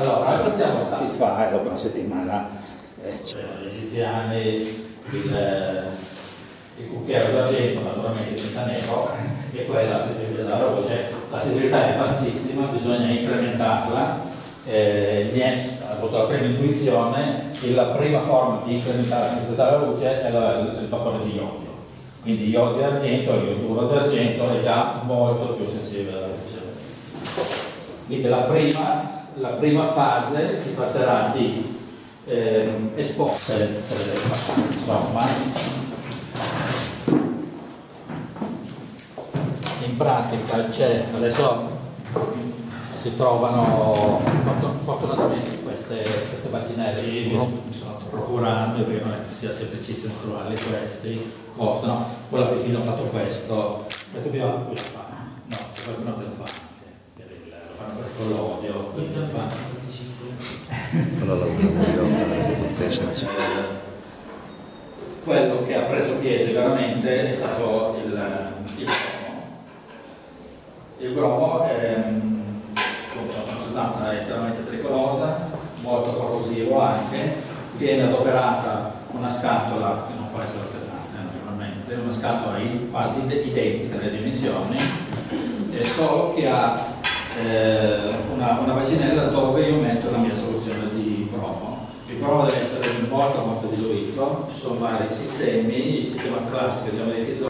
Allora, partiamo da... si fa e dopo una settimana eh, Cioè, gli egiziani, il, eh, il cucchiaio d'argento, naturalmente diventa nero, e quella la sensibilità della voce. La sensibilità è bassissima, bisogna incrementarla. Eh, Niels ha avuto la prima intuizione che la prima forma di incrementare la sensibilità della luce è la- il vapore di iodio. Quindi iodio e argento, il ioduro d'argento è già molto più sensibile alla luce. Quindi la prima, la prima fase si tratterà di ehm, esporre, se, se le deve fare, insomma. In pratica c'è, adesso si trovano fortu- fortunatamente queste, queste bacinelle, io mi, sono procurando, perché non è che sia semplicissimo trovarli questi, costano, quello che fino ho fatto questo, questo qui lo fa, no, qualcuno quindi lo fanno. Quello lo voglio fare potesse quello che ha preso piede veramente è stato il, il bromo. Il bromo è mm, appunto, una sostanza estremamente pericolosa, molto corrosivo anche, viene adoperata una scatola che non può essere alternata naturalmente, una scatola quasi ide- identica alle dimensioni, eh, solo che ha eh, una, una bacinella dove io metto la mia soluzione di bromo. Il bromo deve essere molto molto diluito, ci sono vari sistemi, il sistema classico diciamo, di